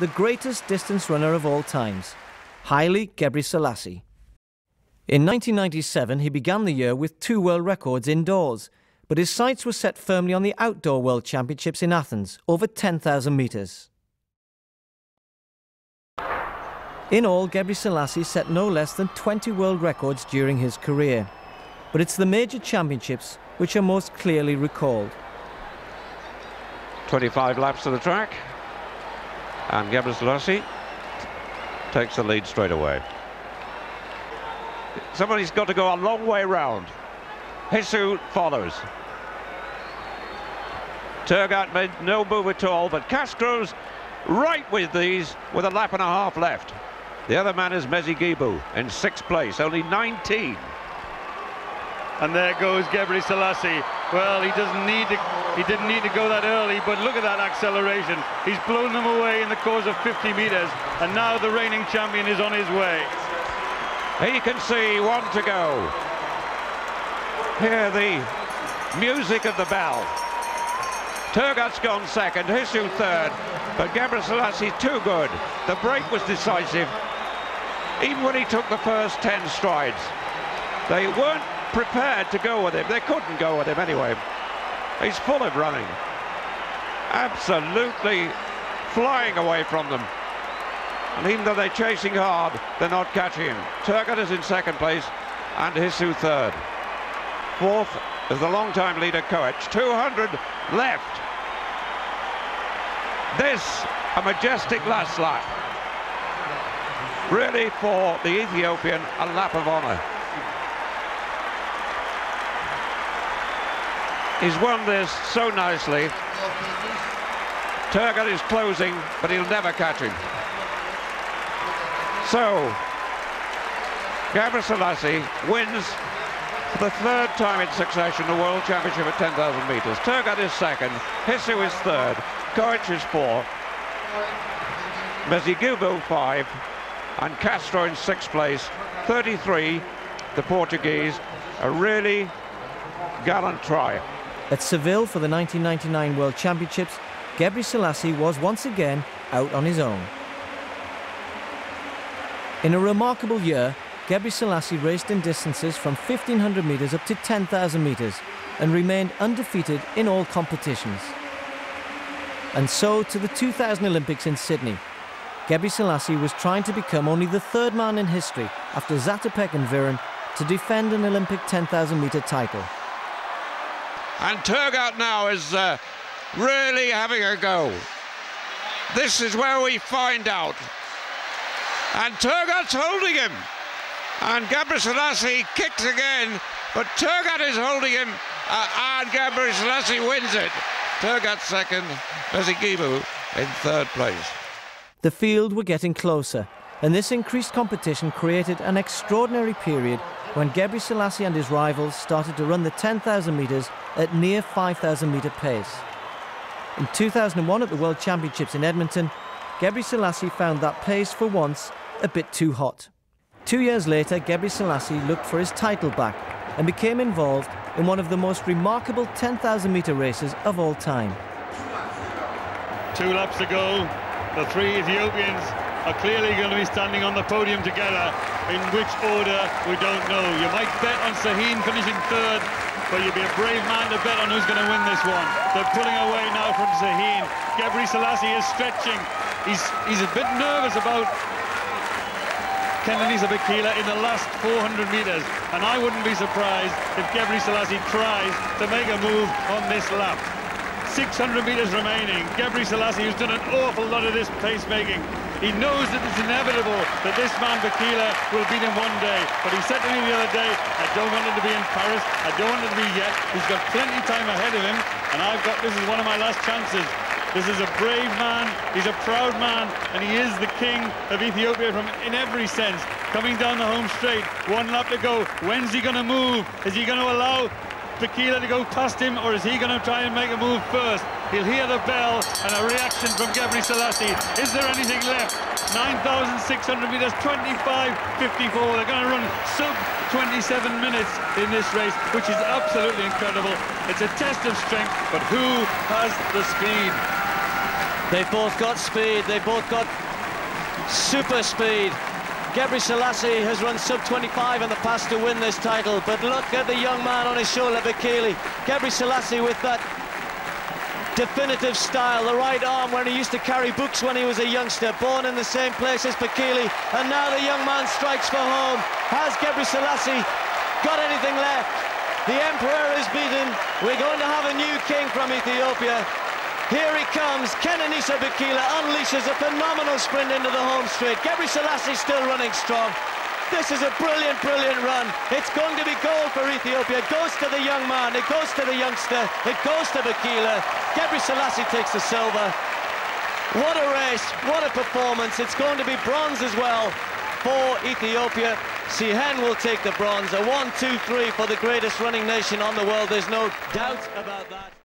the greatest distance runner of all times, Haile Gebrselassie. In 1997, he began the year with two world records indoors, but his sights were set firmly on the outdoor World Championships in Athens, over 10,000 metres. In all, Gebrselassie set no less than 20 world records during his career. But it's the major championships which are most clearly recalled. 25 laps to the track, and Gebrselassie takes the lead straight away. Somebody's got to go a long way round. Hissou follows. Tergat made no move at all, but Castro's right with these with a lap and a half left. The other man is Mezi in sixth place, only 19. And there goes Gebrselassie. Well, he doesn't need to, he didn't need to go that early, but look at that acceleration. He's blown them away in the course of 50 meters, and now the reigning champion is on his way. He can see one to go. Hear the music of the bell. Tergat's gone second, Hissou third, but Gebrselassie too good. The break was decisive even when he took the first 10 strides. They weren't prepared to go with him. They couldn't go with him anyway. He's full of running. Absolutely flying away from them. And even though they're chasing hard, they're not catching him. Tergat is in second place and Hissou third. Fourth is the long-time leader Koech. 200 left. This, a majestic last lap really for the Ethiopian a lap of honour. He's won this so nicely. Tergat is closing, but he'll never catch him. So, Gebrselassie wins for the third time in succession the World Championship at 10,000 metres. Tergat is second, Hissou is third, Koech is four, Mezgebu five, and Castro in sixth place, 33, the Portuguese, a really gallant try. At Seville for the 1999 World Championships, Gebrselassie was once again out on his own. In a remarkable year, Gebrselassie raced in distances from 1500 metres up to 10,000 metres and remained undefeated in all competitions. And so to the 2000 Olympics in Sydney, Gebrselassie was trying to become only the third man in history after Zatopek and Viren to defend an Olympic 10,000 metre title. And Tergat now is uh, really having a go. This is where we find out. And Tergat's holding him. And Gebrselassie kicks again, but Tergat is holding him, uh, and Gebrselassie wins it. Tergat second, Mezi in third place. The field were getting closer, and this increased competition created an extraordinary period when Gebrselassie and his rivals started to run the 10,000 metres at near 5,000 metre pace. In 2001 at the World Championships in Edmonton, Gebrselassie found that pace for once a bit too hot. Two years later, Gebrselassie looked for his title back and became involved in one of the most remarkable 10,000 metre races of all time. Two laps to go, the three Ethiopians are clearly going to be standing on the podium together. In which order, we don't know. You might bet on Sihine finishing third, but you'd be a brave man to bet on who's going to win this one. They're pulling away now from Sihine. Gebrselassie is stretching. He's, he's a bit nervous about Kenenisa Bekele in the last 400 metres, and I wouldn't be surprised if Gebrselassie tries to make a move on this lap. 600 metres remaining. Gebrselassie, who's done an awful lot of this pacemaking, he knows that it's inevitable that this man, Bekele, will beat him one day. But he said to me the other day, I don't want it to be in Paris. I don't want it to be yet. He's got plenty of time ahead of him. And I've got, this is one of my last chances. This is a brave man, he's a proud man, and he is the king of Ethiopia from in every sense. Coming down the home straight, one lap to go. When's he going to move? Is he going to allow Bekele to go past him, or is he going to try and make a move first? He'll hear the bell and a reaction from Gebrselassie. Is there anything left? 9,600 metres, 25.54. They're going to run sub 27 minutes in this race, which is absolutely incredible. It's a test of strength, but who has the speed? They've both got speed, They've both got super speed. Gebrselassie has run sub 25 in the past to win this title, but look at the young man on his shoulder, Bekele. Gebrselassie with that definitive style, the right arm where he used to carry books when he was a youngster, born in the same place as Bekele, and now the young man strikes for home. Has Gebrselassie got anything left? The emperor is beaten. We're going to have a new king from Ethiopia. Here he comes. Kenenisa Bekele unleashes a phenomenal sprint into the home straight. Gebrselassie still running strong. This is a brilliant, brilliant run. It's going to be gold for Ethiopia. It goes to the young man. It goes to the youngster. It goes to Bekele. Gebrselassie takes the silver. What a race. What a performance. It's going to be bronze as well for Ethiopia. Sihine will take the bronze. A one, two, three for the greatest running nation on the world. There's no doubt about that.